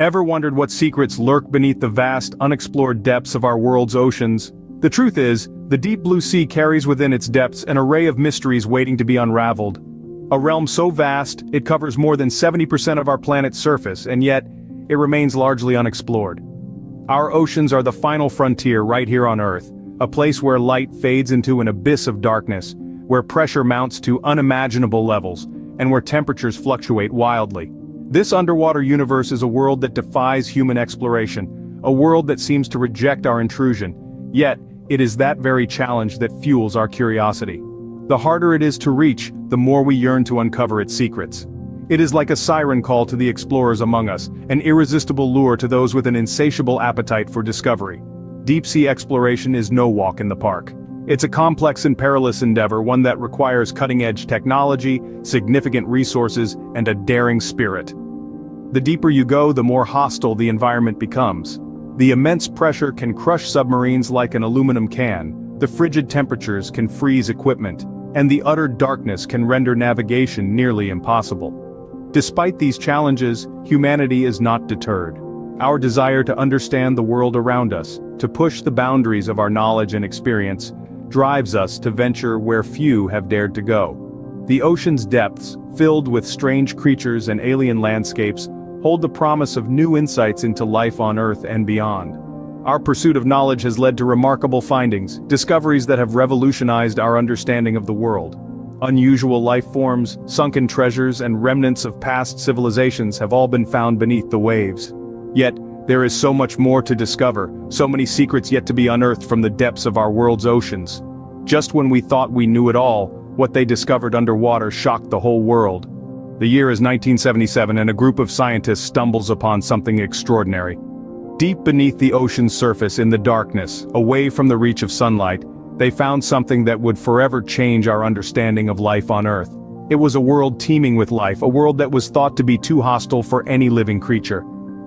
Ever wondered what secrets lurk beneath the vast, unexplored depths of our world's oceans? The truth is, the deep blue sea carries within its depths an array of mysteries waiting to be unraveled. A realm so vast, it covers more than 70% of our planet's surface, and yet, it remains largely unexplored. Our oceans are the final frontier right here on Earth, a place where light fades into an abyss of darkness, where pressure mounts to unimaginable levels, and where temperatures fluctuate wildly. This underwater universe is a world that defies human exploration, a world that seems to reject our intrusion, yet, it is that very challenge that fuels our curiosity. The harder it is to reach, the more we yearn to uncover its secrets. It is like a siren call to the explorers among us, an irresistible lure to those with an insatiable appetite for discovery. Deep-sea exploration is no walk in the park. It's a complex and perilous endeavor, one that requires cutting-edge technology, significant resources, and a daring spirit. The deeper you go, the more hostile the environment becomes. The immense pressure can crush submarines like an aluminum can, the frigid temperatures can freeze equipment, and the utter darkness can render navigation nearly impossible. Despite these challenges, humanity is not deterred. Our desire to understand the world around us, to push the boundaries of our knowledge and experience, drives us to venture where few have dared to go. The ocean's depths, filled with strange creatures and alien landscapes, hold the promise of new insights into life on Earth and beyond. Our pursuit of knowledge has led to remarkable findings, discoveries that have revolutionized our understanding of the world. Unusual life forms, sunken treasures and remnants of past civilizations have all been found beneath the waves. Yet, there is so much more to discover, so many secrets yet to be unearthed from the depths of our world's oceans. Just when we thought we knew it all, what they discovered underwater shocked the whole world. The year is 1977 and a group of scientists stumbles upon something extraordinary. Deep beneath the ocean's surface in the darkness, away from the reach of sunlight, they found something that would forever change our understanding of life on Earth. It was a world teeming with life, a world that was thought to be too hostile for any living creature.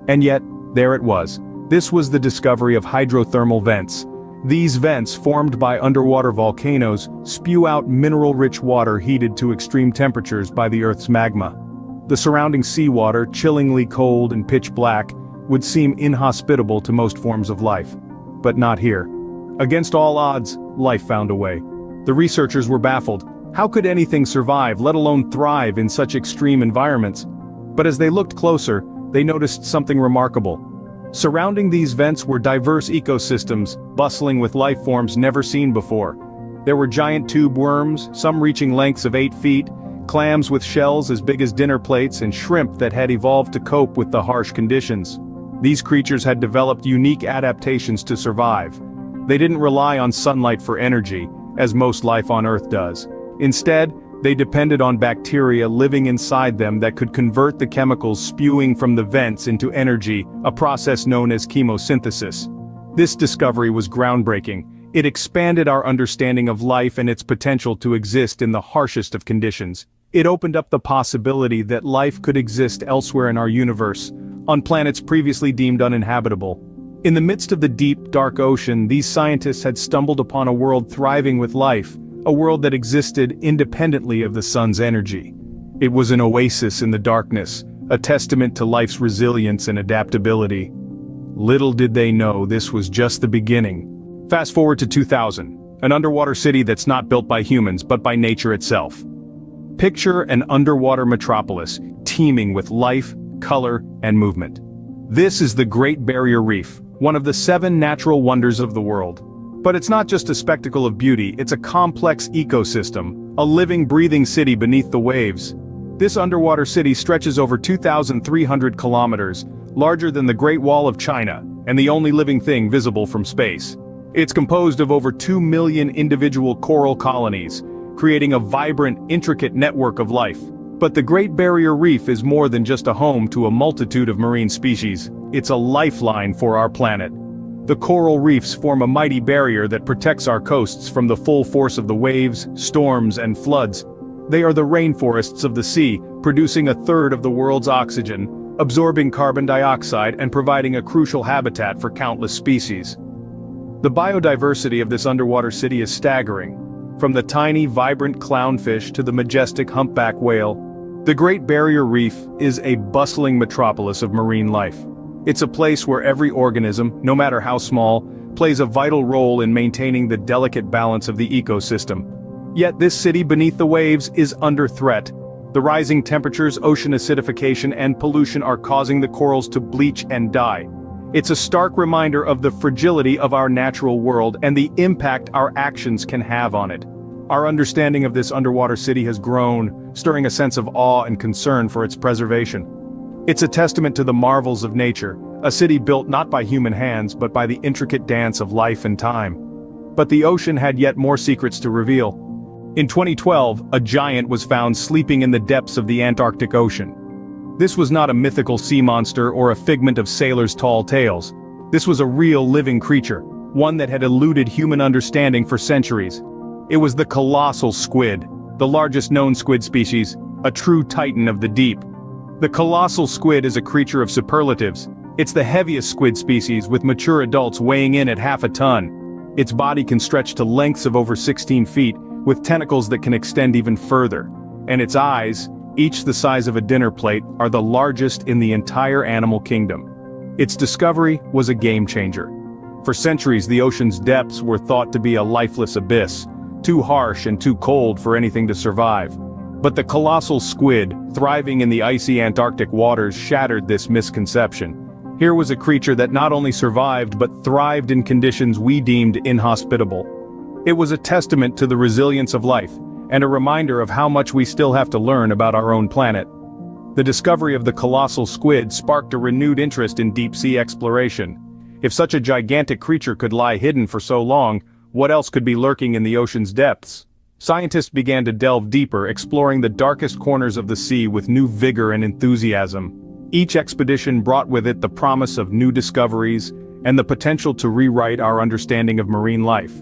And yet, there it was. This was the discovery of hydrothermal vents, these vents, formed by underwater volcanoes, spew out mineral-rich water heated to extreme temperatures by the Earth's magma. The surrounding seawater, chillingly cold and pitch black, would seem inhospitable to most forms of life. But not here. Against all odds, life found a way. The researchers were baffled. How could anything survive, let alone thrive in such extreme environments? But as they looked closer, they noticed something remarkable. Surrounding these vents were diverse ecosystems, bustling with life forms never seen before. There were giant tube worms, some reaching lengths of 8 feet, clams with shells as big as dinner plates and shrimp that had evolved to cope with the harsh conditions. These creatures had developed unique adaptations to survive. They didn't rely on sunlight for energy, as most life on Earth does. Instead, they depended on bacteria living inside them that could convert the chemicals spewing from the vents into energy, a process known as chemosynthesis. This discovery was groundbreaking. It expanded our understanding of life and its potential to exist in the harshest of conditions. It opened up the possibility that life could exist elsewhere in our universe, on planets previously deemed uninhabitable. In the midst of the deep, dark ocean, these scientists had stumbled upon a world thriving with life, a world that existed independently of the sun's energy. It was an oasis in the darkness, a testament to life's resilience and adaptability. Little did they know this was just the beginning. Fast forward to 2000, an underwater city that's not built by humans but by nature itself. Picture an underwater metropolis, teeming with life, color, and movement. This is the Great Barrier Reef, one of the seven natural wonders of the world. But it's not just a spectacle of beauty, it's a complex ecosystem, a living breathing city beneath the waves. This underwater city stretches over 2,300 kilometers, larger than the Great Wall of China, and the only living thing visible from space. It's composed of over 2 million individual coral colonies, creating a vibrant, intricate network of life. But the Great Barrier Reef is more than just a home to a multitude of marine species, it's a lifeline for our planet. The coral reefs form a mighty barrier that protects our coasts from the full force of the waves, storms, and floods. They are the rainforests of the sea, producing a third of the world's oxygen, absorbing carbon dioxide and providing a crucial habitat for countless species. The biodiversity of this underwater city is staggering. From the tiny, vibrant clownfish to the majestic humpback whale, the Great Barrier Reef is a bustling metropolis of marine life. It's a place where every organism, no matter how small, plays a vital role in maintaining the delicate balance of the ecosystem. Yet this city beneath the waves is under threat. The rising temperatures, ocean acidification and pollution are causing the corals to bleach and die. It's a stark reminder of the fragility of our natural world and the impact our actions can have on it. Our understanding of this underwater city has grown, stirring a sense of awe and concern for its preservation. It's a testament to the marvels of nature, a city built not by human hands but by the intricate dance of life and time. But the ocean had yet more secrets to reveal. In 2012, a giant was found sleeping in the depths of the Antarctic Ocean. This was not a mythical sea monster or a figment of sailors' tall tales. This was a real living creature, one that had eluded human understanding for centuries. It was the colossal squid, the largest known squid species, a true titan of the deep. The colossal squid is a creature of superlatives. It's the heaviest squid species with mature adults weighing in at half a ton. Its body can stretch to lengths of over 16 feet, with tentacles that can extend even further. And its eyes, each the size of a dinner plate, are the largest in the entire animal kingdom. Its discovery was a game-changer. For centuries the ocean's depths were thought to be a lifeless abyss, too harsh and too cold for anything to survive. But the colossal squid, thriving in the icy Antarctic waters shattered this misconception. Here was a creature that not only survived but thrived in conditions we deemed inhospitable. It was a testament to the resilience of life, and a reminder of how much we still have to learn about our own planet. The discovery of the colossal squid sparked a renewed interest in deep-sea exploration. If such a gigantic creature could lie hidden for so long, what else could be lurking in the ocean's depths? Scientists began to delve deeper, exploring the darkest corners of the sea with new vigor and enthusiasm. Each expedition brought with it the promise of new discoveries and the potential to rewrite our understanding of marine life.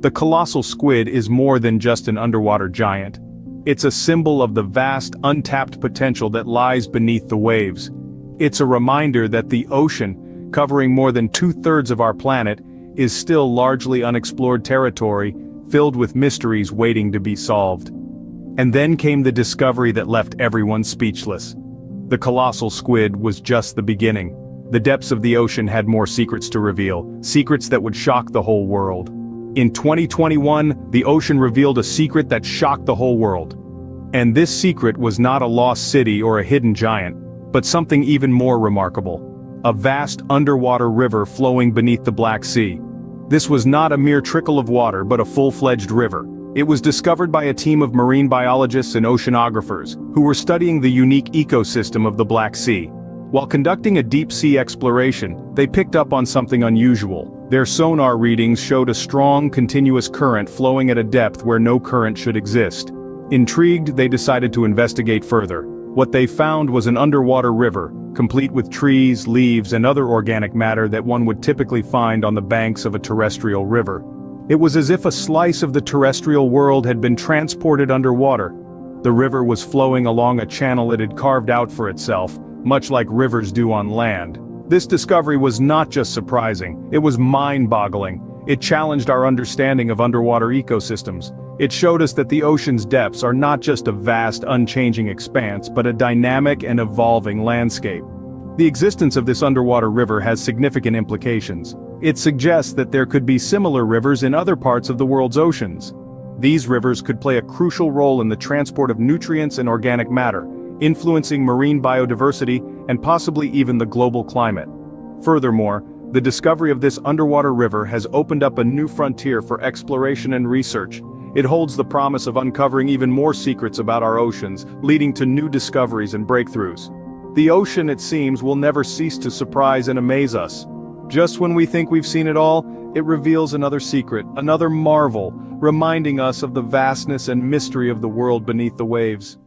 The colossal squid is more than just an underwater giant. It's a symbol of the vast, untapped potential that lies beneath the waves. It's a reminder that the ocean, covering more than two-thirds of our planet, is still largely unexplored territory filled with mysteries waiting to be solved. And then came the discovery that left everyone speechless. The colossal squid was just the beginning. The depths of the ocean had more secrets to reveal, secrets that would shock the whole world. In 2021, the ocean revealed a secret that shocked the whole world. And this secret was not a lost city or a hidden giant, but something even more remarkable. A vast underwater river flowing beneath the Black Sea. This was not a mere trickle of water but a full-fledged river. It was discovered by a team of marine biologists and oceanographers, who were studying the unique ecosystem of the Black Sea. While conducting a deep-sea exploration, they picked up on something unusual. Their sonar readings showed a strong, continuous current flowing at a depth where no current should exist. Intrigued, they decided to investigate further. What they found was an underwater river, complete with trees, leaves and other organic matter that one would typically find on the banks of a terrestrial river. It was as if a slice of the terrestrial world had been transported underwater. The river was flowing along a channel it had carved out for itself, much like rivers do on land. This discovery was not just surprising, it was mind-boggling. It challenged our understanding of underwater ecosystems. It showed us that the ocean's depths are not just a vast, unchanging expanse but a dynamic and evolving landscape. The existence of this underwater river has significant implications. It suggests that there could be similar rivers in other parts of the world's oceans. These rivers could play a crucial role in the transport of nutrients and organic matter, influencing marine biodiversity and possibly even the global climate. Furthermore, the discovery of this underwater river has opened up a new frontier for exploration and research, it holds the promise of uncovering even more secrets about our oceans, leading to new discoveries and breakthroughs. The ocean, it seems, will never cease to surprise and amaze us. Just when we think we've seen it all, it reveals another secret, another marvel, reminding us of the vastness and mystery of the world beneath the waves.